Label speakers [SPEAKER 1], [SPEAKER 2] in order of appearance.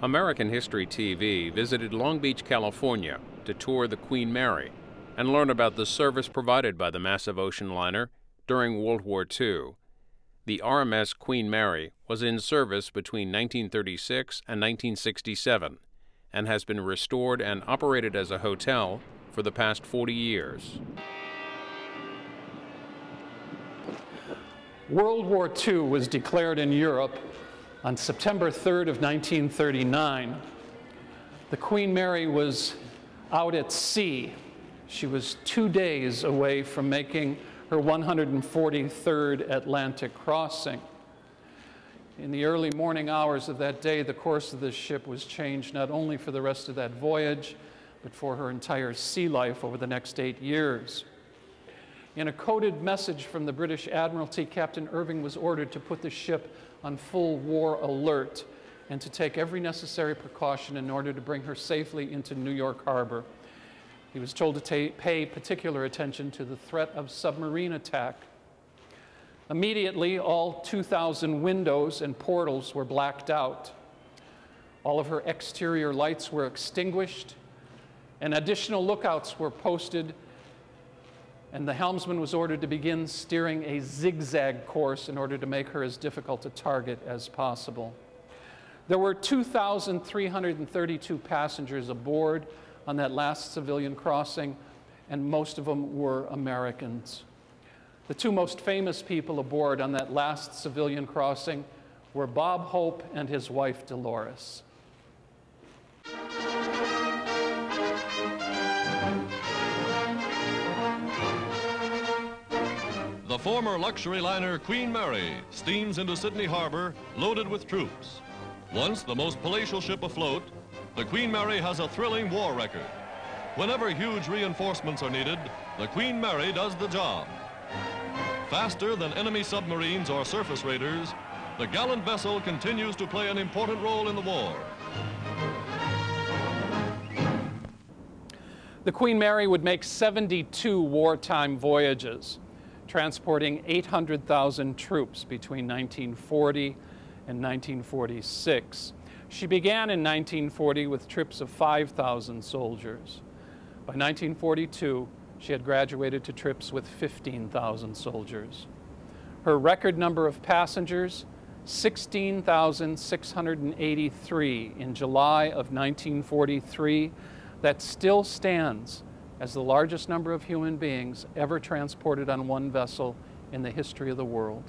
[SPEAKER 1] American History TV visited Long Beach, California to tour the Queen Mary and learn about the service provided by the massive ocean liner during World War II. The RMS Queen Mary was in service between 1936 and 1967 and has been restored and operated as a hotel for the past 40 years.
[SPEAKER 2] World War II was declared in Europe on September 3rd of 1939, the Queen Mary was out at sea. She was two days away from making her 143rd Atlantic crossing. In the early morning hours of that day, the course of the ship was changed not only for the rest of that voyage, but for her entire sea life over the next eight years. In a coded message from the British Admiralty, Captain Irving was ordered to put the ship on full war alert and to take every necessary precaution in order to bring her safely into New York Harbor. He was told to pay particular attention to the threat of submarine attack. Immediately, all 2,000 windows and portals were blacked out. All of her exterior lights were extinguished, and additional lookouts were posted and the helmsman was ordered to begin steering a zigzag course in order to make her as difficult to target as possible. There were 2,332 passengers aboard on that last civilian crossing, and most of them were Americans. The two most famous people aboard on that last civilian crossing were Bob Hope and his wife Dolores.
[SPEAKER 3] The former luxury liner Queen Mary steams into Sydney Harbor loaded with troops. Once the most palatial ship afloat, the Queen Mary has a thrilling war record. Whenever huge reinforcements are needed, the Queen Mary does the job. Faster than enemy submarines or surface raiders, the gallant vessel continues to play an important role in the war.
[SPEAKER 2] The Queen Mary would make 72 wartime voyages transporting 800,000 troops between 1940 and 1946. She began in 1940 with trips of 5,000 soldiers. By 1942, she had graduated to trips with 15,000 soldiers. Her record number of passengers, 16,683 in July of 1943, that still stands as the largest number of human beings ever transported on one vessel in the history of the world.